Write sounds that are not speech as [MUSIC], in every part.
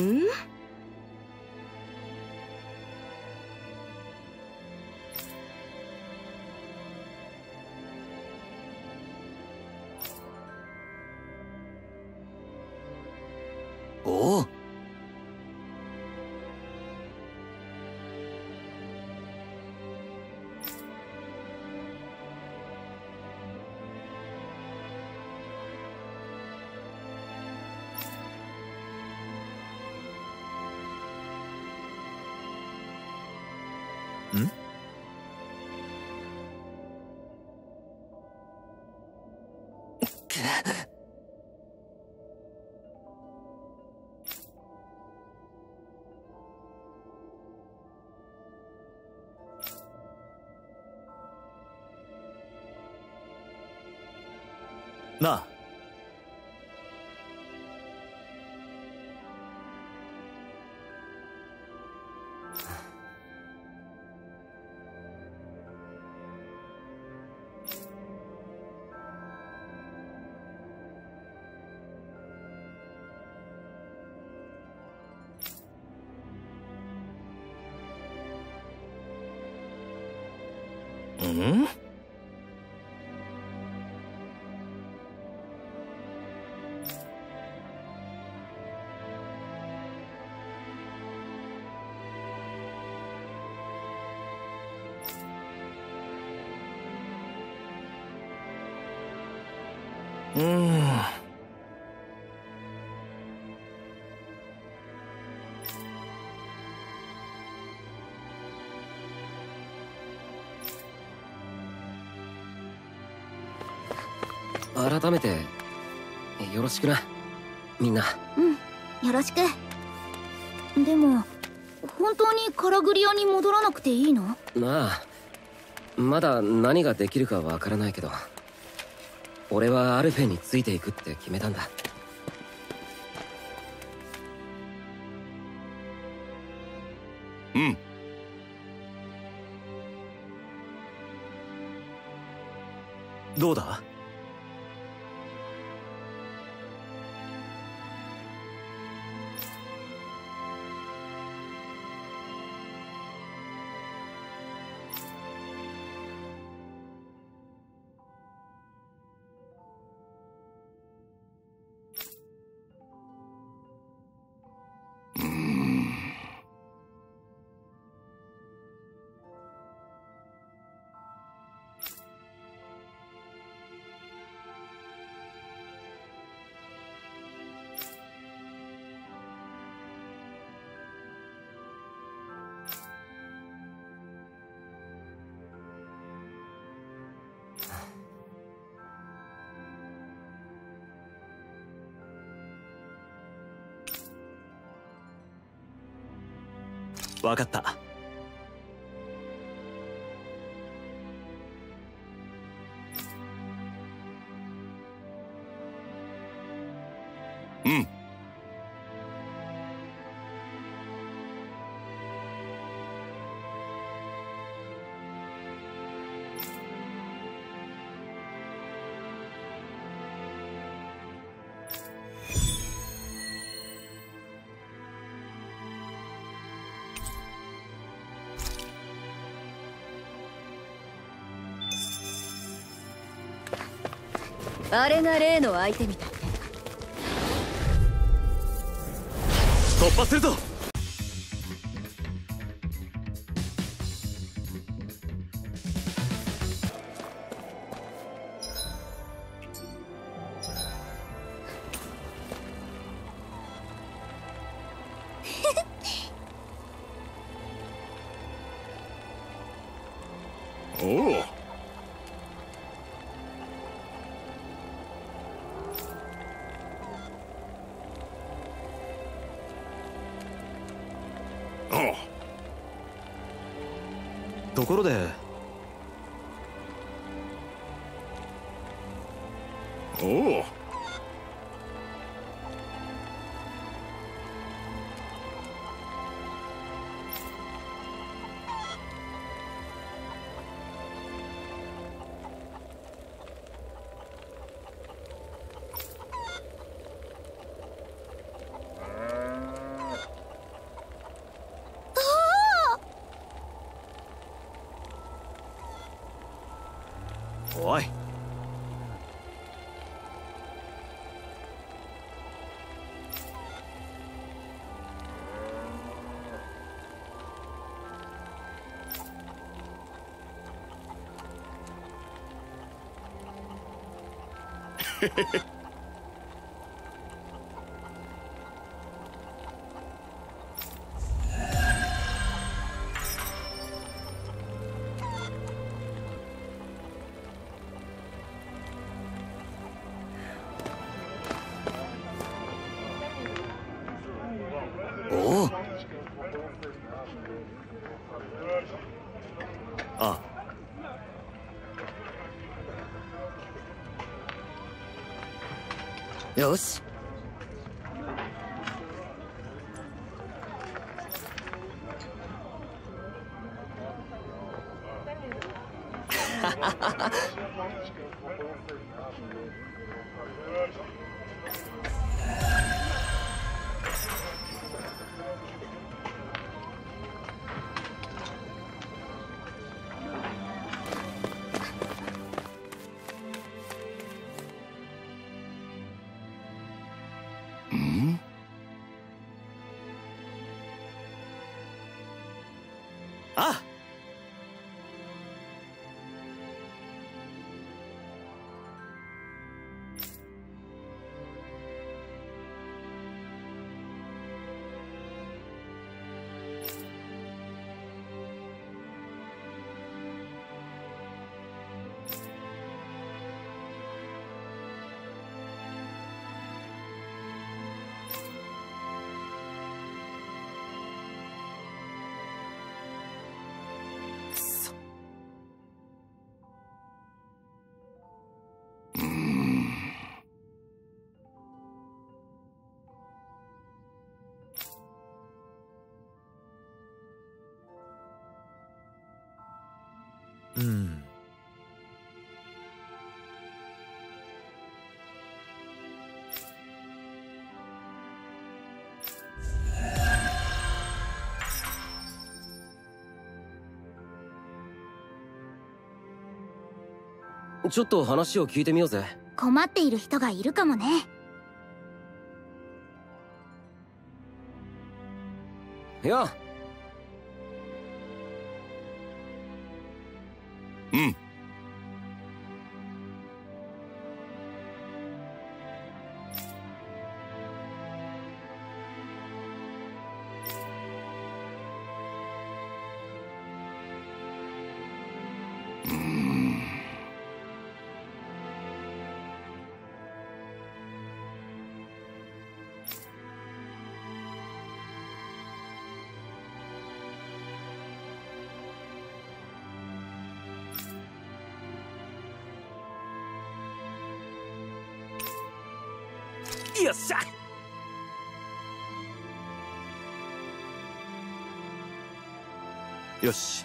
うなあ。う改めてよろしくな。みんな。うんよろしく。でも本当にカラグリアに戻らなくていいの？なあまだ何ができるかわからないけど俺はアルフェについていくって決めたんだ。うん。どうだ？分かった。あれが例の相手みたいね。突破するぞ。ころでおい。[LAUGHS] よし。うん。ちょっと話を聞いてみようぜ。困っている人がいるかもね。いやうん。よっしゃ！よし。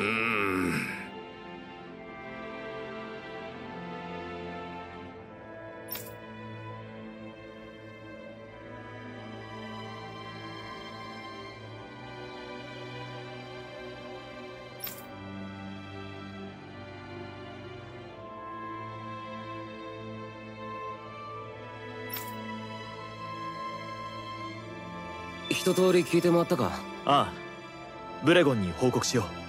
うん。一通り聞いて回ったか。ああ。ブレゴンに報告しよう。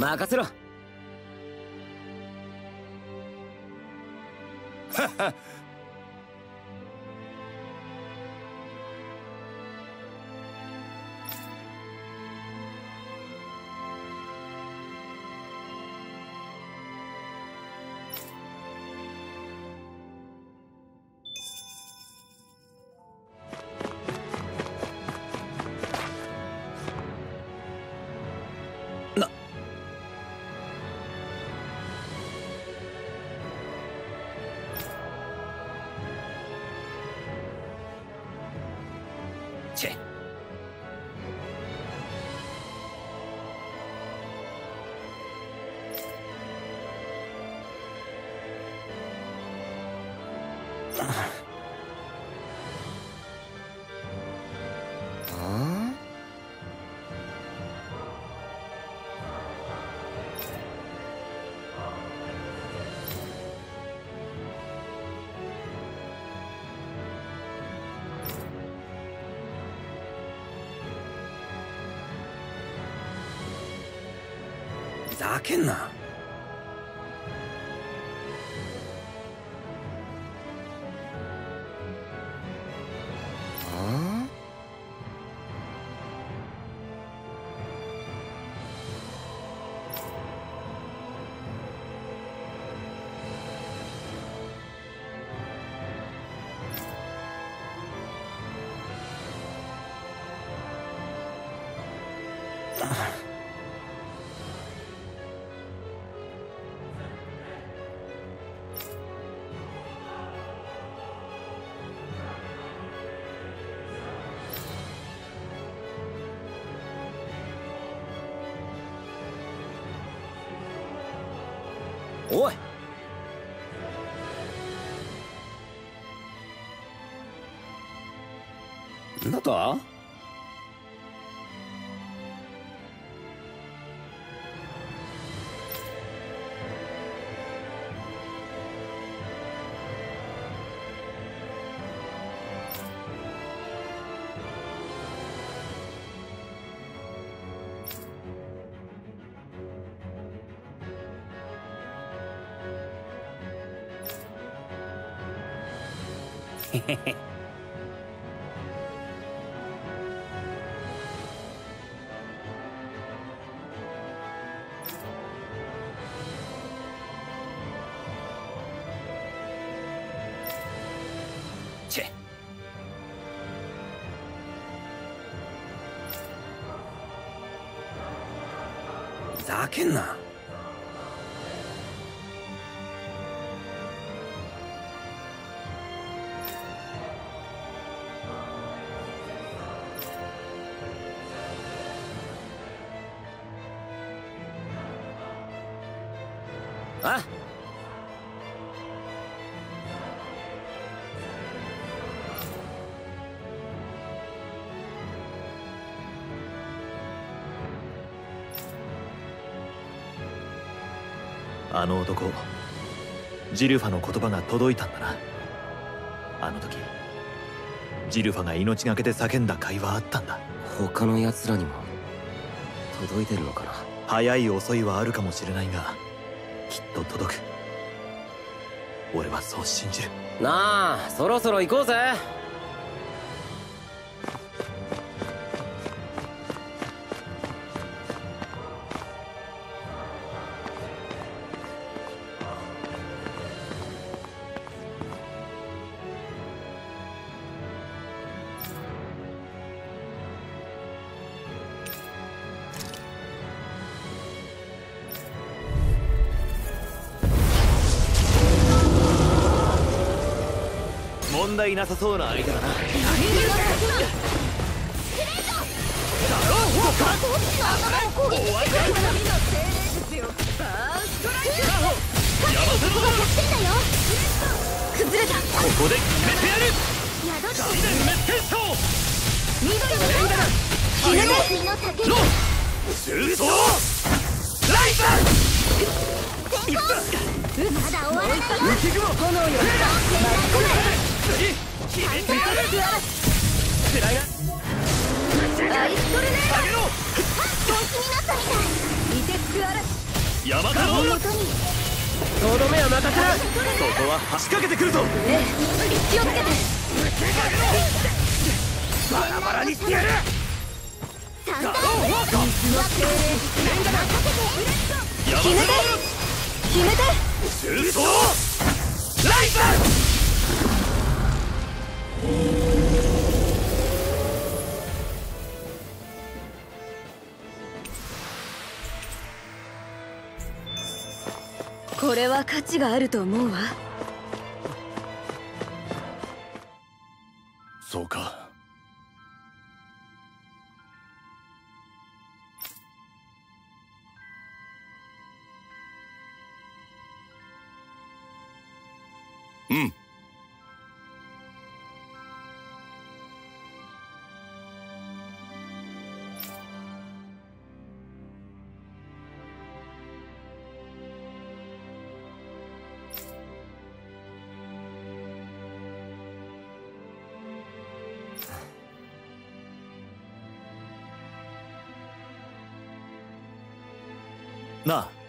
任せろ。[LAUGHS] ェあざけんななんだとチあの男ジルファの言葉が届いたんだな。あの時ジルファが命がけで叫んだ会話あったんだ。他の奴らにも届いてるのかな？早い遅いはあるかもしれないがきっと届く。俺はそう信じる。なあそろそろ行こうぜ問題なさそうな相手だな崩れたここで決めてやる宿ってメッテンショ緑の連打死ぬ水の竹にー中先行まだ終わらないよ。決めてやるアイストルネード本気になったみたいリテック嵐山田の元にとどめは任せるここは仕掛けてくるぞええ気をつけてバラバラにしてやる三段ブレード水の精霊連打任せて山決めて。決めて。中層ライバこれは価値があると思うわ。そうか。なあ。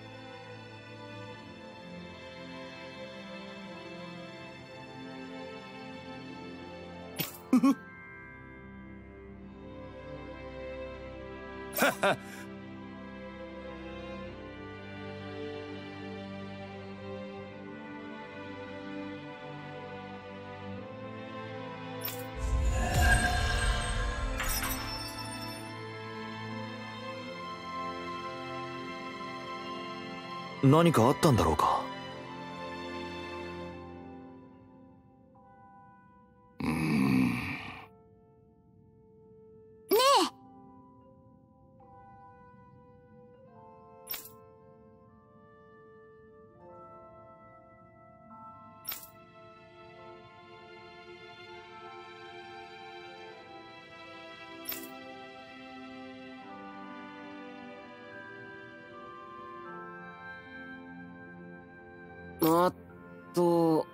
[LAUGHS] 何かあったんだろうか？あっと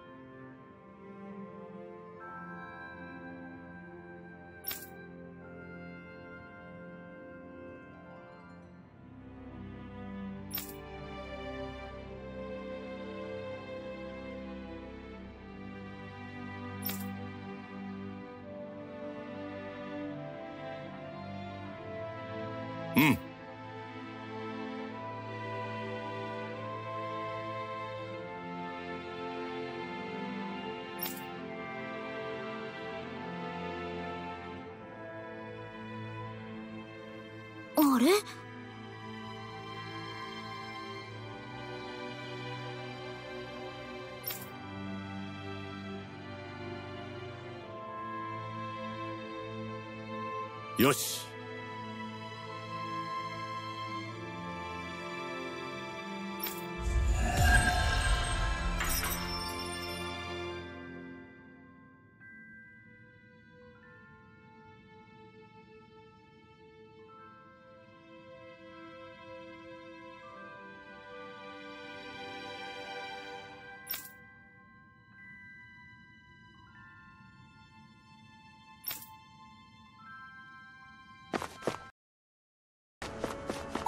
あれ？よし。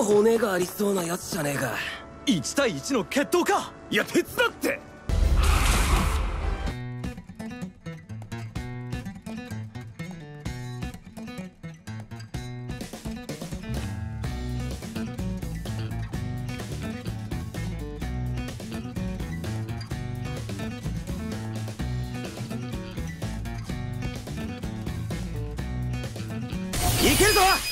骨がありそうなやつじゃねえか。1対1の決闘か。いや手伝って。いけるぞ！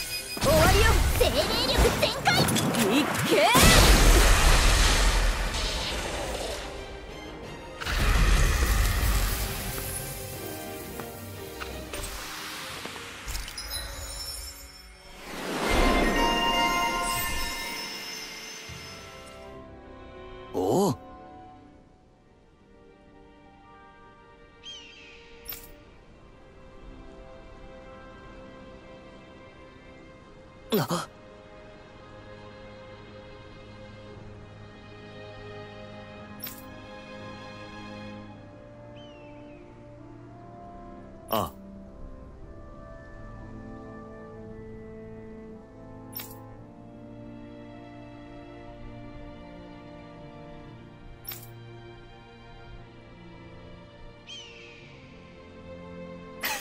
ああ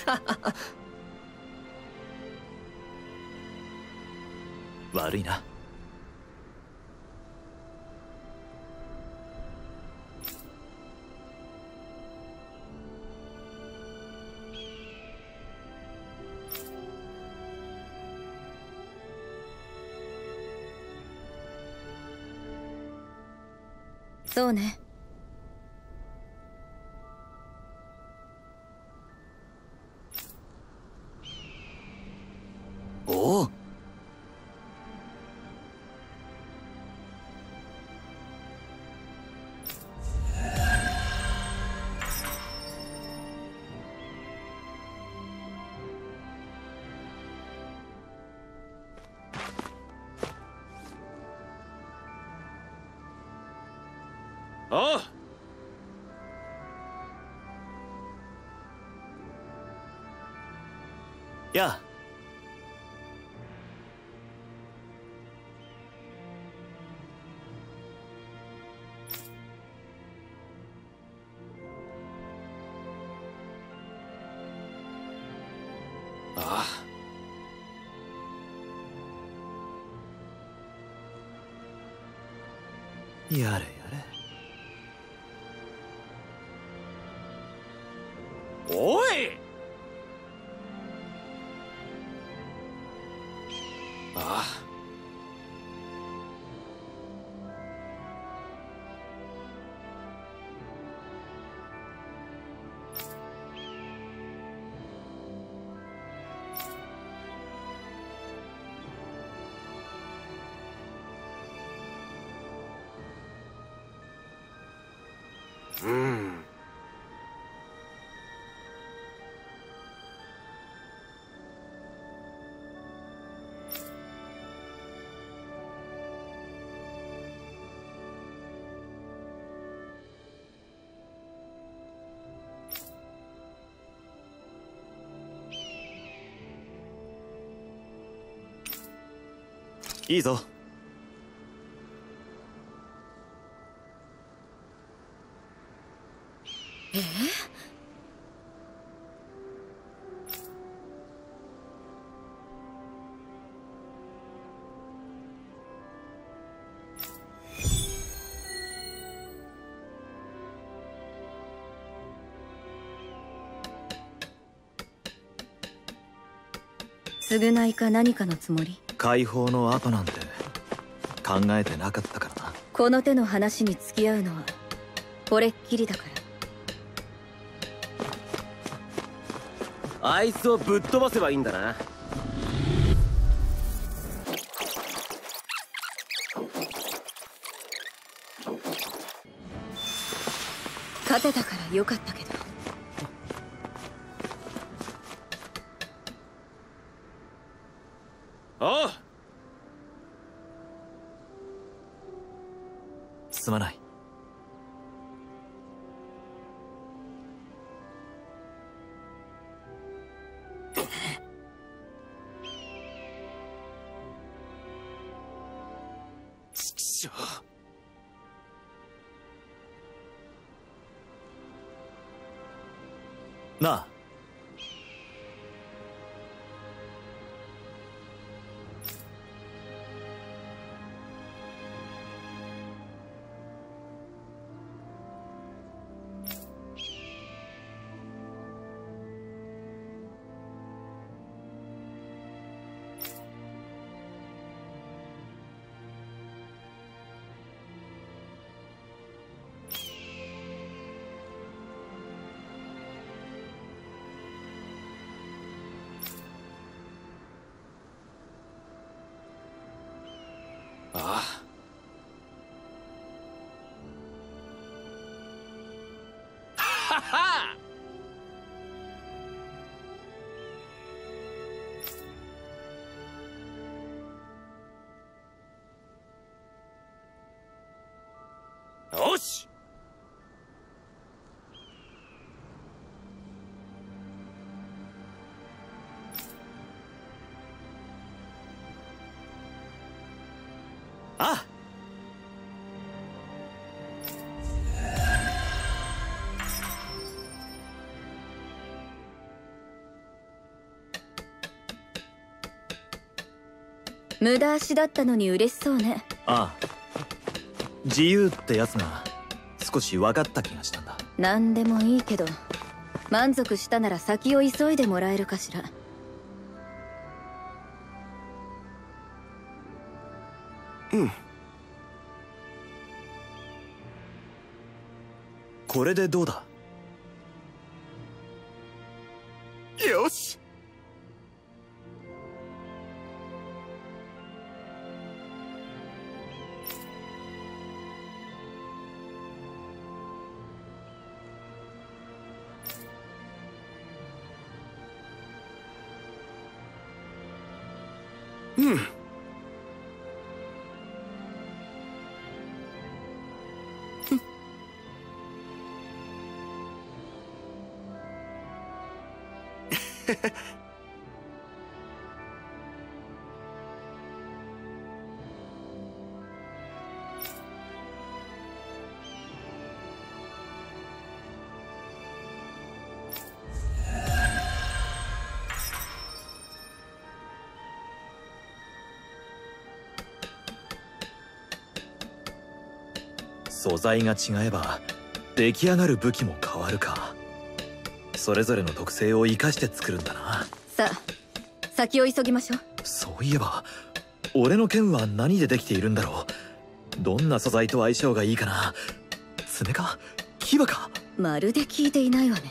[LAUGHS] 悪いな。そうね。ああ。やあ。やれ。あいいぞ。償いか何かのつもり？解放の後なんて考えてなかったからな。この手の話に付き合うのはこれっきりだから。あいつをぶっ飛ばせばいいんだな。勝てたからよかったけどすまない。しょなあ。ああ。よしあ。あ無駄足だったのに嬉しそうね。ああ。自由ってやつが少し分かった気がしたんだ。何でもいいけど満足したなら先を急いでもらえるかしらこれでどうだ？素材が違えば出来上がる武器も変わるか。それぞれの特性を生かして作るんだな。さあ先を急ぎましょう。そういえば俺の剣は何でできているんだろう。どんな素材と相性がいいかな。爪か牙か。まるで聞いていないわね